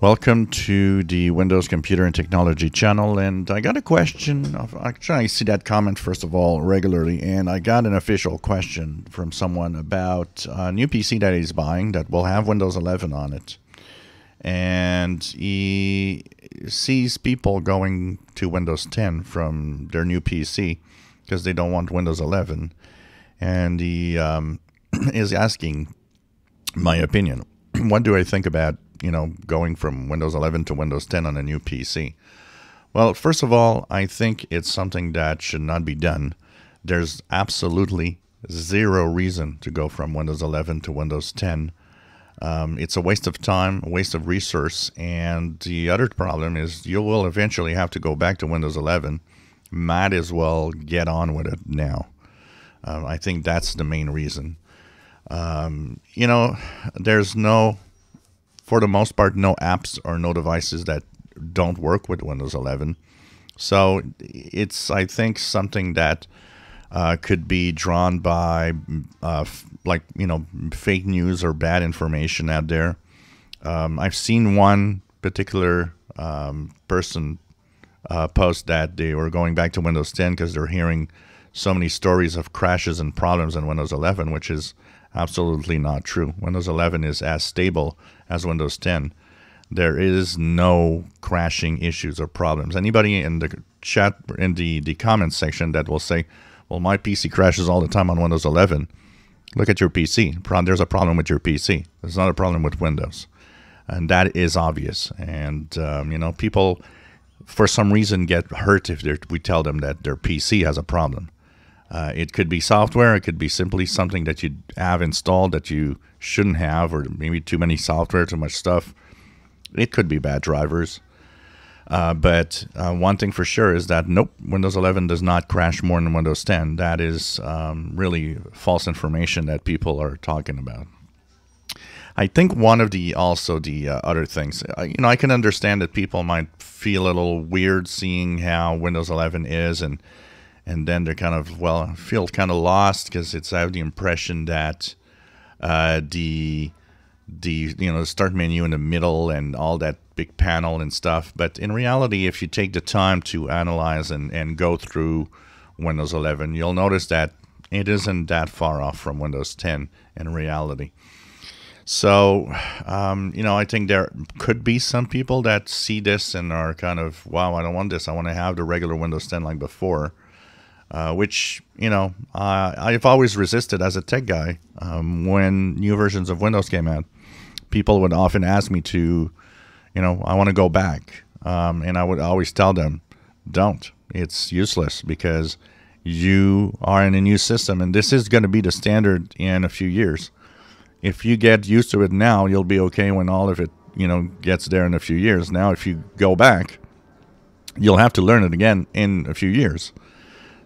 Welcome to the Windows Computer and Technology channel. And I got a question. Of, actually, I see that comment first of all regularly, and I got an official question from someone about a new PC that he's buying that will have Windows 11 on it. And he sees people going to Windows 10 from their new PC because they don't want Windows 11. And he um, is asking my opinion. what do I think about you know, going from Windows 11 to Windows 10 on a new PC? Well, first of all, I think it's something that should not be done. There's absolutely zero reason to go from Windows 11 to Windows 10. Um, it's a waste of time, a waste of resource, and the other problem is you will eventually have to go back to Windows 11. Might as well get on with it now. Um, I think that's the main reason. Um, you know, there's no for the most part, no apps or no devices that don't work with Windows 11. So it's, I think, something that uh, could be drawn by, uh, f- like, you know, fake news or bad information out there. Um, I've seen one particular um, person uh, post that they were going back to Windows 10 because they're hearing so many stories of crashes and problems in Windows 11, which is absolutely not true. Windows 11 is as stable as Windows 10. There is no crashing issues or problems. Anybody in the chat in the, the comments section that will say, "Well, my PC crashes all the time on Windows 11." Look at your PC. There's a problem with your PC. There's not a problem with Windows, and that is obvious. And um, you know, people for some reason get hurt if we tell them that their PC has a problem. Uh, it could be software. It could be simply something that you have installed that you shouldn't have, or maybe too many software, too much stuff. It could be bad drivers. Uh, but uh, one thing for sure is that nope, Windows 11 does not crash more than Windows 10. That is um, really false information that people are talking about. I think one of the also the uh, other things, uh, you know, I can understand that people might feel a little weird seeing how Windows 11 is and and then they're kind of well feel kind of lost because it's I have the impression that uh, the the you know start menu in the middle and all that big panel and stuff. But in reality, if you take the time to analyze and, and go through Windows 11, you'll notice that it isn't that far off from Windows 10 in reality. So, um, you know, I think there could be some people that see this and are kind of, wow, I don't want this. I want to have the regular Windows 10 like before uh, which you know uh, I've always resisted as a tech guy. Um, when new versions of Windows came out, people would often ask me to, you know, I want to go back, um, and I would always tell them, don't. It's useless because you are in a new system, and this is going to be the standard in a few years. If you get used to it now, you'll be okay when all of it, you know, gets there in a few years. Now, if you go back, you'll have to learn it again in a few years.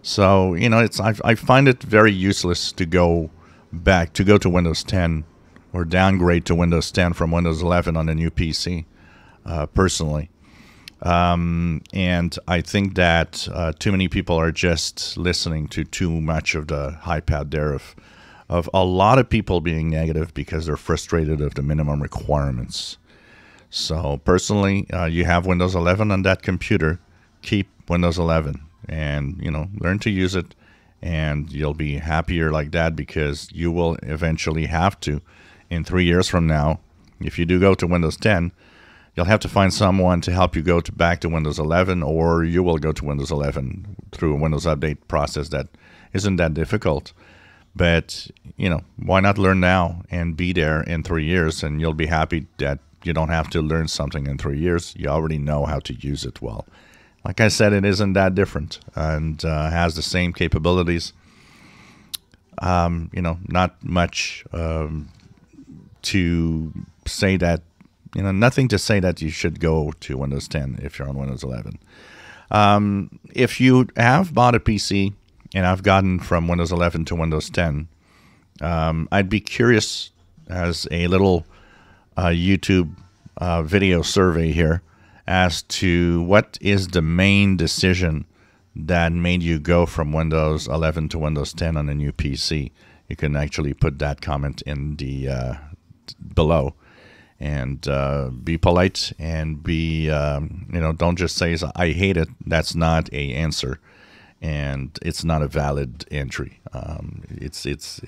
So you know, it's I, I find it very useless to go back to go to Windows 10 or downgrade to Windows 10 from Windows 11 on a new PC. Uh, personally, um, and I think that uh, too many people are just listening to too much of the hype out there of of a lot of people being negative because they're frustrated of the minimum requirements. So personally, uh, you have Windows 11 on that computer, keep Windows 11 and you know learn to use it and you'll be happier like that because you will eventually have to in three years from now if you do go to windows 10 you'll have to find someone to help you go to back to windows 11 or you will go to windows 11 through a windows update process that isn't that difficult. But you know why not learn now and be there in three years and you'll be happy that you don't have to learn something in three years. You already know how to use it well like I said, it isn't that different and uh, has the same capabilities. Um, you know, not much um, to say that, you know, nothing to say that you should go to Windows 10 if you're on Windows 11. Um, if you have bought a PC and I've gotten from Windows 11 to Windows 10, um, I'd be curious as a little uh, YouTube uh, video survey here as to what is the main decision that made you go from Windows 11 to Windows 10 on a new PC. You can actually put that comment in the uh, below, and uh, be polite and be um, you know don't just say I hate it. That's not a answer, and it's not a valid entry. Um, it's it's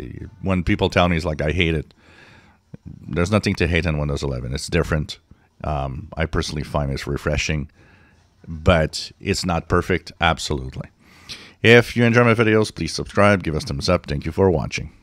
when people tell me it's like I hate it. There's nothing to hate on Windows 11. It's different. Um, I personally find it's refreshing, but it's not perfect. Absolutely. If you enjoy my videos, please subscribe, give us a thumbs up. Thank you for watching.